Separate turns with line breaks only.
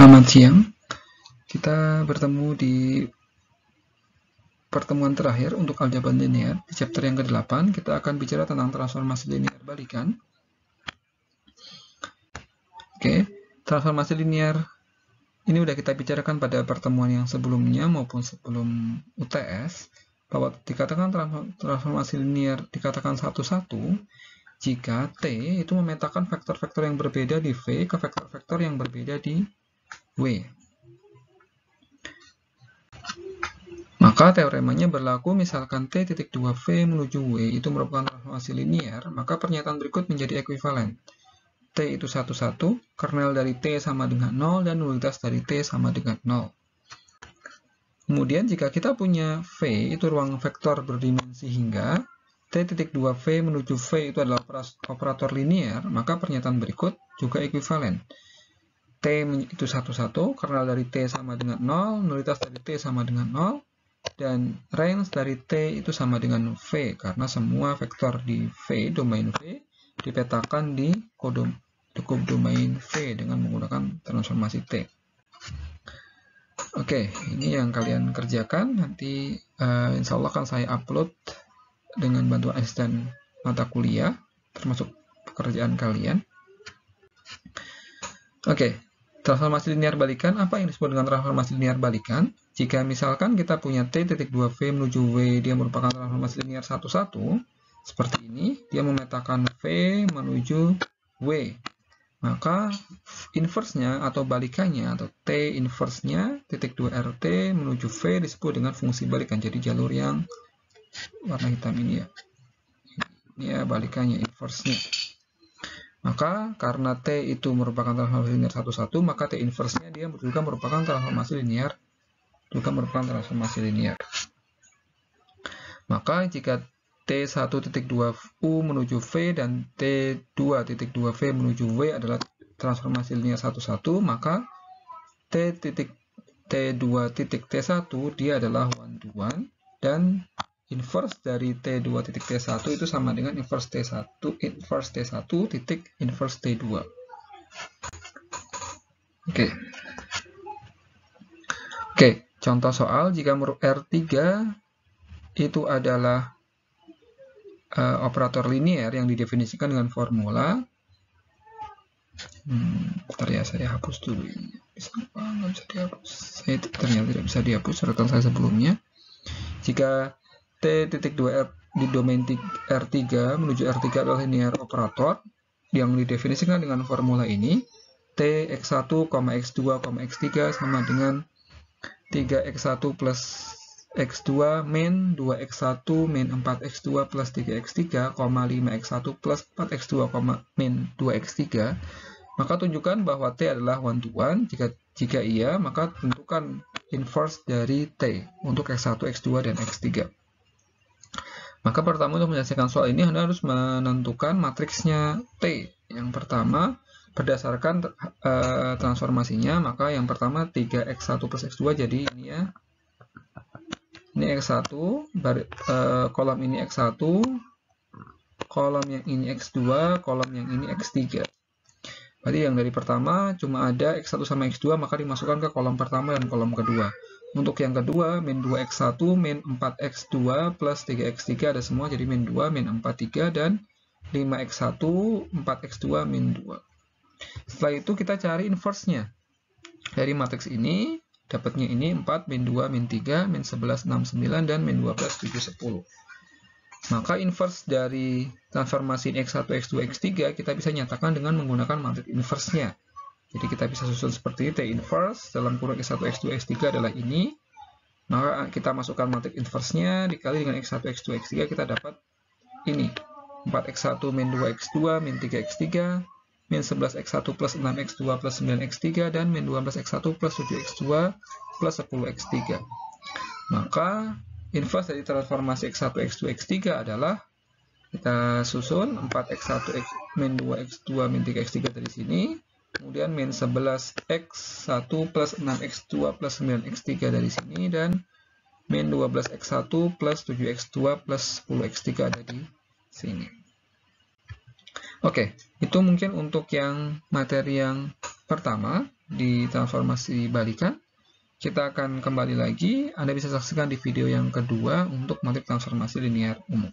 Selamat siang. Kita bertemu di pertemuan terakhir untuk aljabar linear. Di chapter yang ke-8, kita akan bicara tentang transformasi linear balikan. Oke, transformasi linear ini sudah kita bicarakan pada pertemuan yang sebelumnya maupun sebelum UTS bahwa dikatakan transformasi linear dikatakan satu-satu jika T itu memetakan vektor-vektor yang berbeda di V ke vektor-vektor yang berbeda di W. Maka teoremanya berlaku misalkan T titik 2V menuju W itu merupakan transformasi linear, maka pernyataan berikut menjadi ekuivalen. T itu satu satu, kernel dari T sama dengan 0, dan nulitas dari T sama dengan 0. Kemudian jika kita punya V itu ruang vektor berdimensi hingga, T titik 2V menuju V itu adalah operator linear, maka pernyataan berikut juga ekuivalen. T itu satu satu, kernel dari T sama dengan 0, nulitas dari T sama dengan 0, dan range dari T itu sama dengan V karena semua vektor di V, domain V, dipetakan di kodom cukup domain V dengan menggunakan transformasi T. Oke, ini yang kalian kerjakan. Nanti uh, insya Allah akan saya upload dengan bantuan asisten mata kuliah, termasuk pekerjaan kalian. Oke, transformasi linear balikan. Apa yang disebut dengan transformasi linear balikan? Jika misalkan kita punya T titik 2V menuju W, dia merupakan transformasi linear satu-satu, seperti ini, dia memetakan V menuju W. Maka inverse-nya atau balikannya atau T inverse-nya titik 2 RT menuju V disebut dengan fungsi balikan. Jadi jalur yang warna hitam ini ya. Ini ya balikannya inverse-nya. Maka karena T itu merupakan transformasi linear satu-satu, maka T inverse-nya dia juga merupakan transformasi linear juga merupakan transformasi linear. Maka jika T1.2U menuju V dan T2.2V menuju W adalah transformasi linear satu-satu, maka T T2.T1 dia adalah one to one dan inverse dari T2.T1 itu sama dengan inverse T1 inverse T1 titik inverse T2. Oke. Okay. Oke. Okay. Contoh soal, jika R3 itu adalah uh, operator linear yang didefinisikan dengan formula hmm, bentar ya saya hapus dulu ini bisa apa nggak bisa dihapus saya ternyata tidak bisa dihapus catatan saya sebelumnya jika t titik 2 r di domain R3 menuju R3 adalah linear operator yang didefinisikan dengan formula ini t x1, x2, x3 sama dengan 3x1 plus x2 min 2x1 min 4x2 plus 3x3, 5x1 plus 4x2, min 2x3, maka tunjukkan bahwa T adalah one to one. Jika, jika iya, maka tentukan inverse dari T untuk x1, x2, dan x3. Maka pertama untuk menyelesaikan soal ini, Anda harus menentukan matriksnya T. Yang pertama, berdasarkan uh, transformasinya maka yang pertama 3x1 plus x2 jadi ini ya. Ini x1 bar, uh, kolom ini x1 kolom yang ini x2 kolom yang ini x3 berarti yang dari pertama cuma ada x1 sama x2 maka dimasukkan ke kolom pertama dan kolom kedua untuk yang kedua min 2x1 min 4x2 plus 3x3 ada semua jadi min 2 min 4 3 dan 5x1 4x2 min 2 setelah itu kita cari inverse-nya. Dari matriks ini, dapatnya ini 4, min 2, min 3, min 11, 6, 9, dan min 12, 7, 10. Maka inverse dari transformasi x1, x2, x3 kita bisa nyatakan dengan menggunakan matriks inverse-nya. Jadi kita bisa susun seperti ini, T inverse dalam kurung x1, x2, x3 adalah ini. Maka kita masukkan matriks inverse-nya dikali dengan x1, x2, x3 kita dapat ini. 4x1 min 2x2 min 3x3 min 11x1 plus 6x2 plus 9x3 dan min 12x1 plus 7x2 plus 10x3. Maka inverse dari transformasi x1, x2, x3 adalah kita susun 4x1, x, min 2x2, min 3x3 dari sini. Kemudian min 11x1 plus 6x2 plus 9x3 dari sini. Dan min 12x1 plus 7x2 plus 10x3 ada di sini. Oke, itu mungkin untuk yang materi yang pertama di transformasi balikan. Kita akan kembali lagi, Anda bisa saksikan di video yang kedua untuk motif transformasi linear umum.